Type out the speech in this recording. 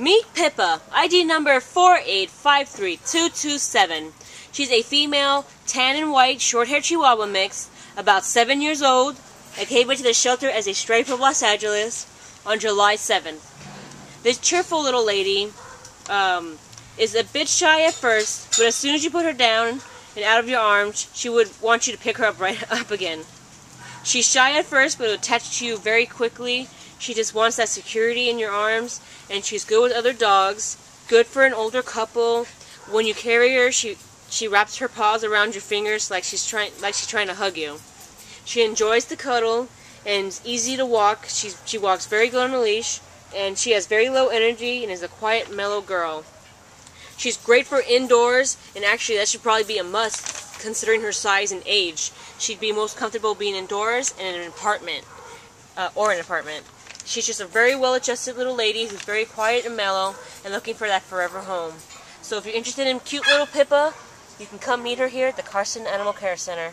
Meet Pippa, ID number 4853227. She's a female, tan and white, short-haired Chihuahua mix, about seven years old, and came into the shelter as a stray from Los Angeles on July 7th. This cheerful little lady um, is a bit shy at first, but as soon as you put her down and out of your arms, she would want you to pick her up right up again. She's shy at first, but will attach to you very quickly. She just wants that security in your arms, and she's good with other dogs. Good for an older couple. When you carry her, she she wraps her paws around your fingers like she's trying like she's trying to hug you. She enjoys the cuddle and is easy to walk. She she walks very good on a leash, and she has very low energy and is a quiet, mellow girl. She's great for indoors, and actually that should probably be a must considering her size and age. She'd be most comfortable being indoors and in an apartment, uh, or an apartment. She's just a very well-adjusted little lady who's very quiet and mellow and looking for that forever home. So if you're interested in cute little Pippa, you can come meet her here at the Carson Animal Care Center.